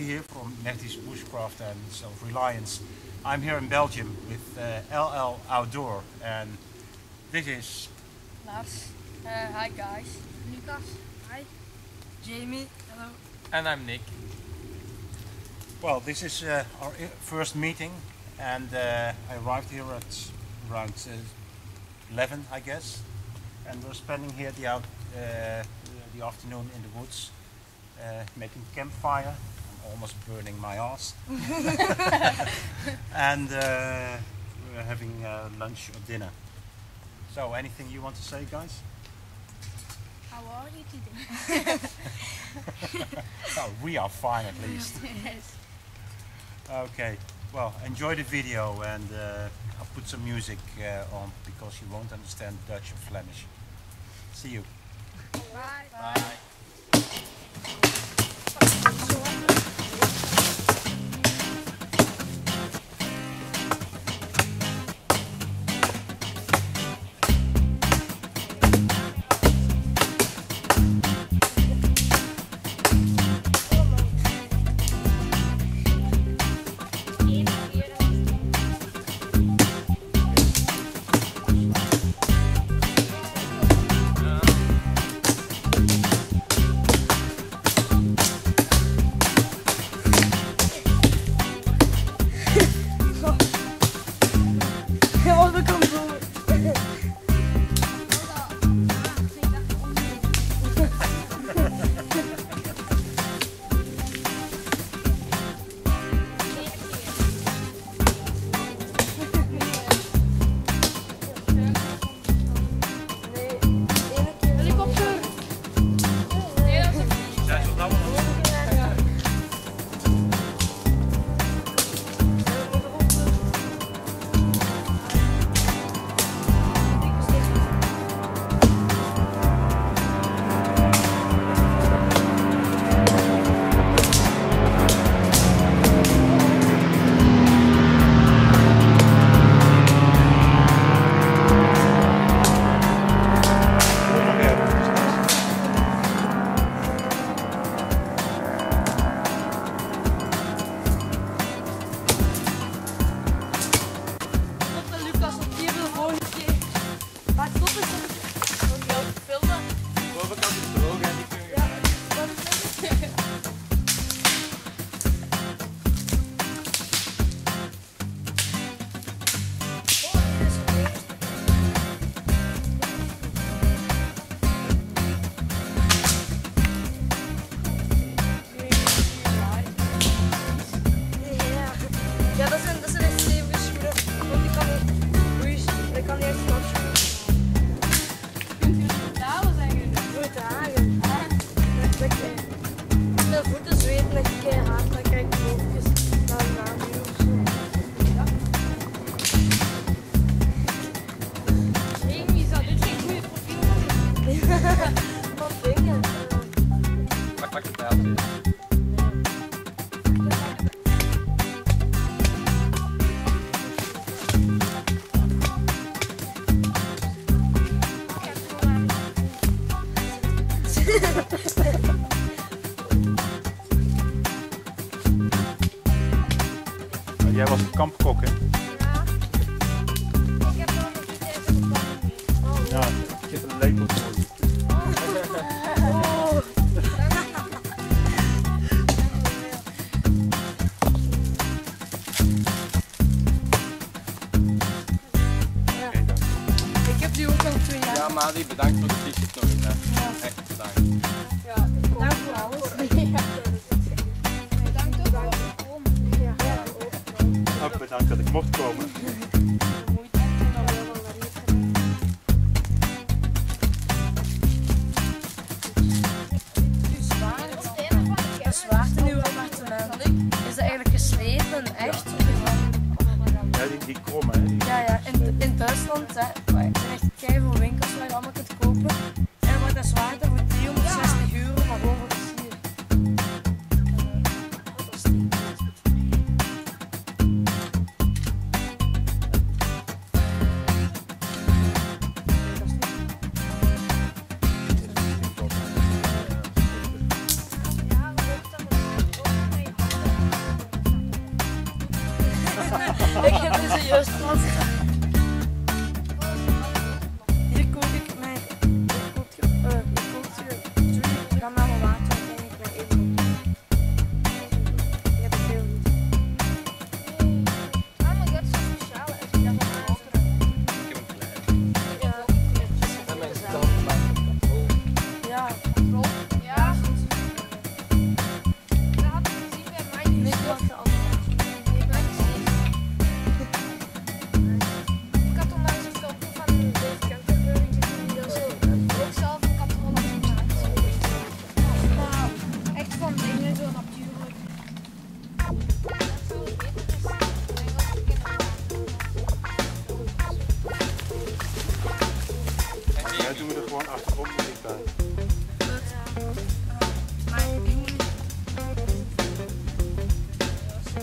hi here from Mahdi's Bushcraft and Self-Reliance. I'm here in Belgium with uh, LL Outdoor and this is Lars. Uh, hi guys. Lucas. Hi. Jaimie. Hello. And I'm Nick. Well, this is uh, our first meeting and uh, I arrived here at around uh, 11 I guess and we're spending here the, out, uh, the afternoon in the woods uh, making campfire. I'm almost burning my ass. and uh, we're having uh, lunch or dinner. So anything you want to say guys? How are you today? Oh, we are fine at least. yes. Okay, well, enjoy the video and uh, I'll put some music uh, on because you won't understand Dutch or Flemish. See you. Bye. Bye. Ja, Madi, bedankt voor de t-shirt nog eens. Hè. Echt bedankt. Ja, bedankt voor alles. Bedankt ook voor het komen. Ja, ja ook. Ook bedankt dat ik mocht komen.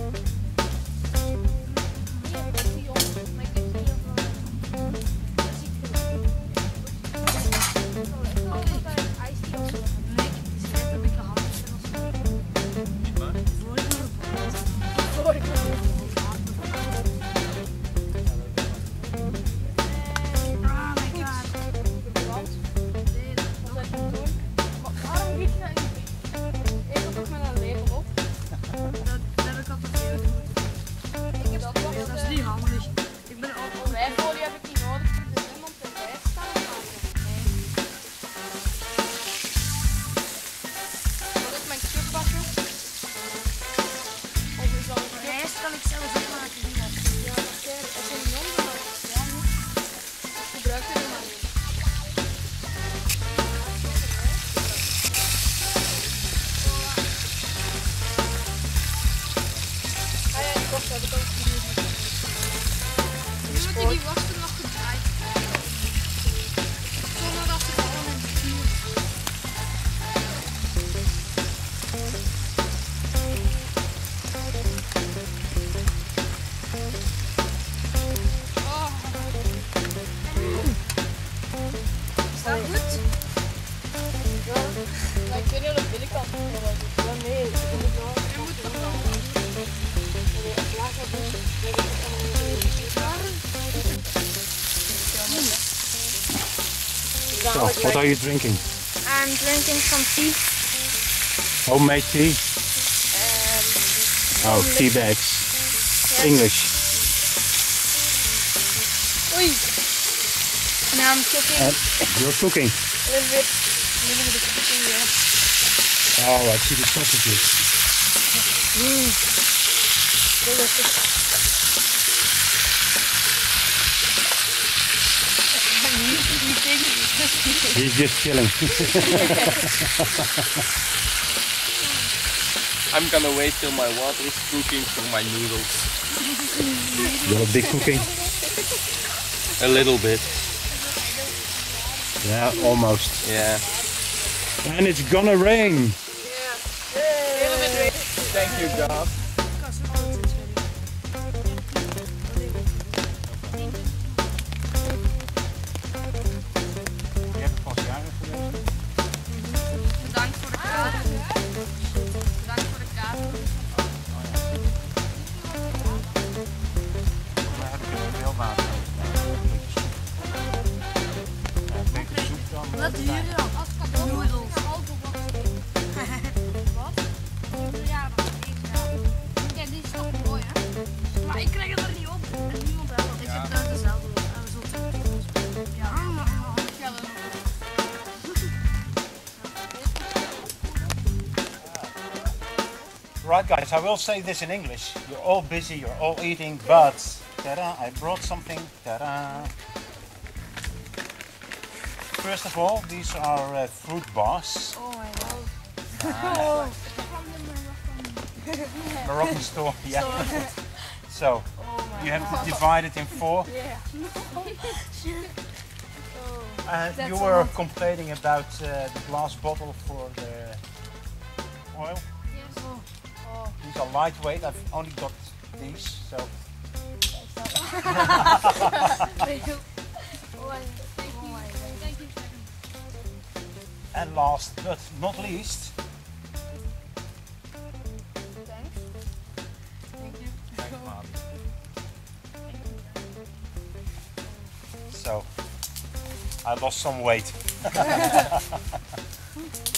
Waarom So, what are you drinking? I'm drinking some tea. Homemade tea? Um, oh, tea bags. English. Oei. Now I'm cooking And you're cooking. a little bit, a little bit of cooking, yeah. Oh, I see the sausages. Mm. He's just chilling. I'm gonna wait till my water is cooking for my noodles. You're a big cooking. A little bit. Yeah, almost. Yeah. And it's gonna rain. Yeah. Thank you, God. Right, guys, I will say this in English. You're all busy, you're all eating, but ta-da, I brought something. Ta-da. First of all, these are uh, fruit bars. Oh my god. Moroccan store, yeah. so Oh you have to divide it in four. Uh, you were complaining about uh, the glass bottle for the oil. These are lightweight. I've only got these, so. and last but not least. So, I lost some weight.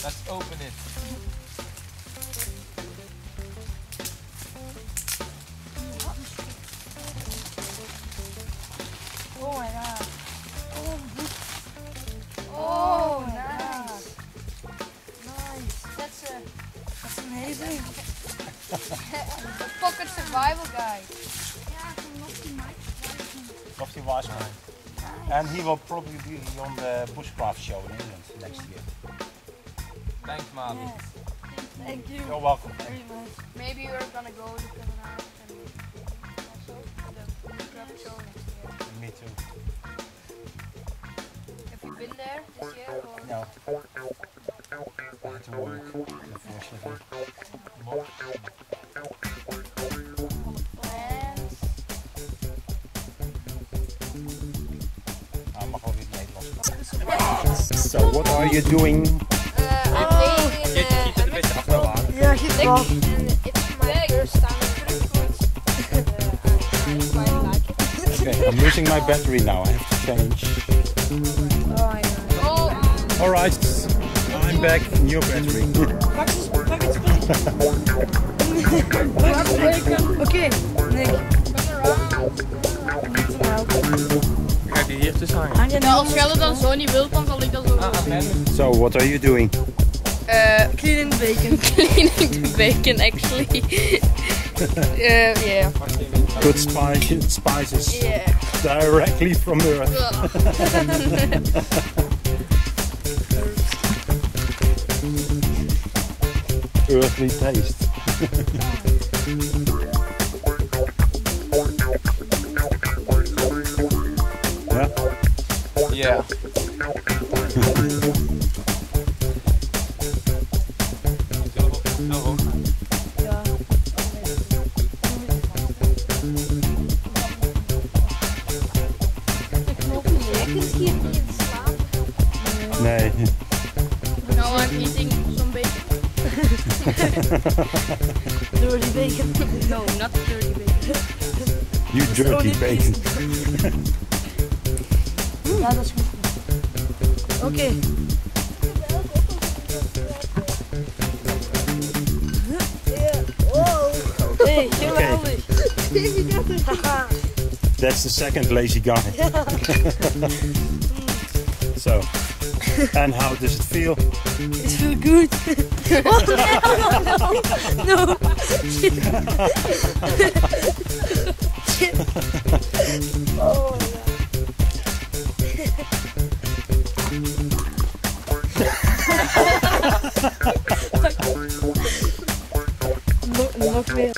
Let's open it. Amazing. pocket survival guide. Lofty Wiseman. And he will probably be on the bushcraft show in England next year. Thanks. Yes. Thank you You're welcome. very much. Maybe we're gonna go to Copenhagen and also the Bushcraft show next year. Me too. Have you been there this year or? No. I had to work, unfortunately. Plans? Mag wel weer het Nederlands. So what are you doing? Uh, I'm playing in uh, giet een beetje achter waar. Ja, gisteren. and it's my first time and, uh, I, quite like it. Okay, I'm losing my battery now. I have to change. Oh, ja. Oh, um, Alright, back. New battery. Pak eens, pak het spring. Oké, Nick. Ga die hier tussen hangen? Nou, als Jelle dan zo niet wilt, dan zal ik dat zo Ah, aan mij. So what are you doing? Uh, cleaning bacon. cleaning the bacon actually. uh, yeah. Good spices, spices Yeah. directly from earth. Earthly taste. yeah. Yeah. Zo hoog. Ja. Nee. Now I'm eating some bacon. Dirty bacon. No, not dirty bacon. You dirty bacon. Ja, dat is goed. Oké. Hey, geweldig. Haha. That's the second lazy guy. so, and how does it feel? It feels good. Oh, oh no, no, no. oh ja. Nog, nog meer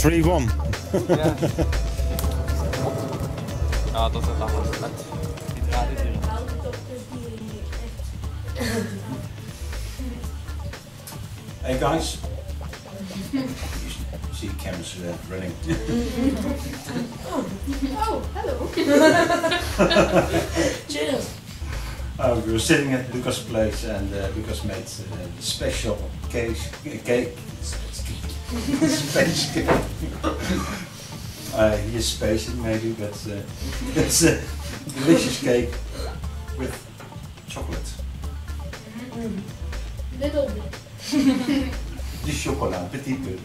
3 1. ja. dat is het. Die draad is hier. Hey guys. You see Kim's uh, running. oh. oh, hello. Cheers. Uh, we were sitting at Lucas' place and uh, Lucas made uh, special cake, cake Space cake. uh, he is spacing maybe, but uh, it's a delicious cake with chocolate. Little bit. The chocola, petit peu.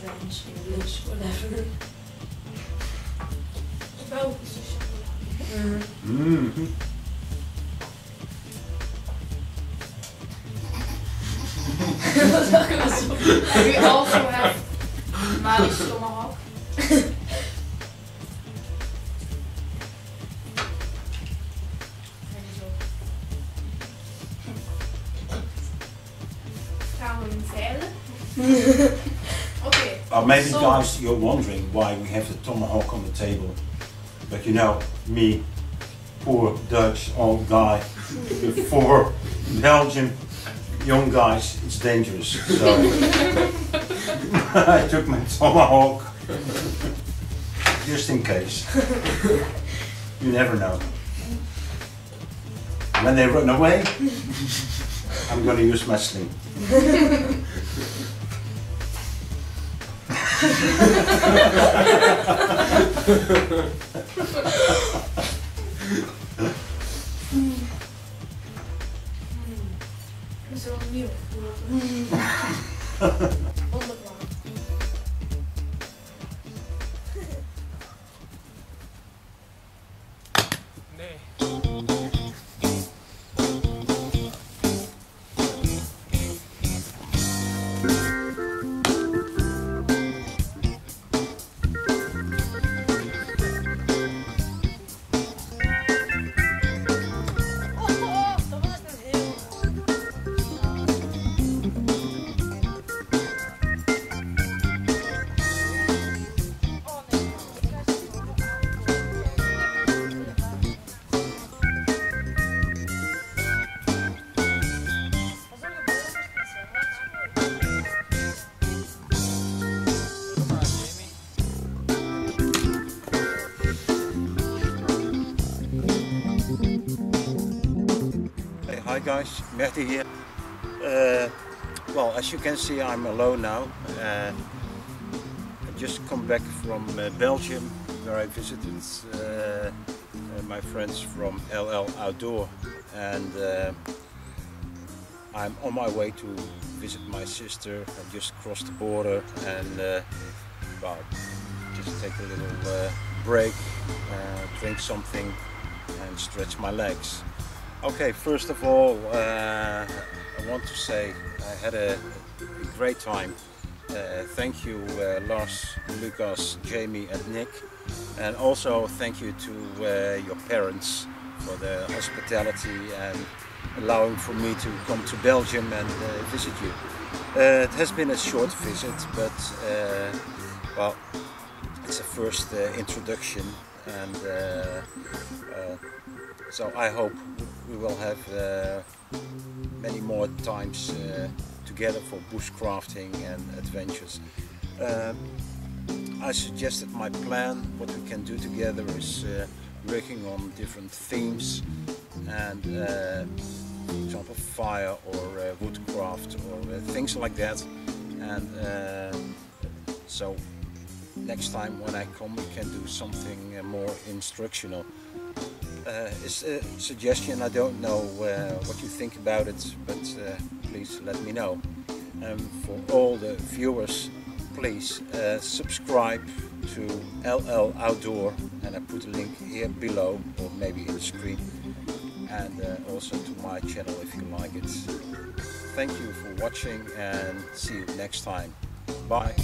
French, English, whatever. Belgische chocolade. Mm. We also have Mali's tomahawk. Gaan we hem veilen? Oké. Uh, maybe So- guys, you're wondering why we have the tomahawk on the table. But you know, me, poor Dutch old guy, before Belgian young guys, it's dangerous. So I took my tomahawk just in case. You never know. When they run away, I'm gonna use my sling. Dat guys, Mehdi here. Uh, well, as you can see, I'm alone now. Uh, I just come back from uh, Belgium, where I visited uh, uh, my friends from LL Outdoor, and uh, I'm on my way to visit my sister. I just crossed the border, and well, just take a little break, drink something, and stretch my legs. Okay, first of all, uh, I want to say I had a, great time. Uh, thank you, uh, Lars, Lucas, Jaimie, and Nick. And also thank you to uh, your parents for the hospitality and allowing for me to come to Belgium and uh, visit you. Uh, it has been a short visit, but well, it's a first introduction and so I hope we will have uh, many more times uh, together for bushcrafting and adventures. Uh, I suggested my plan, what we can do together is uh, working on different themes and uh, for example fire or uh, woodcraft or things like that and so next time when I come we can do something more instructional uh, it's a suggestion. I don't know uh, what you think about it, but uh, please let me know. Um, for all the viewers, please uh, subscribe to LL Outdoor, and I put a link here below, or maybe in the screen, and uh, also to my channel if you like it. Thank you for watching, and see you next time. Bye.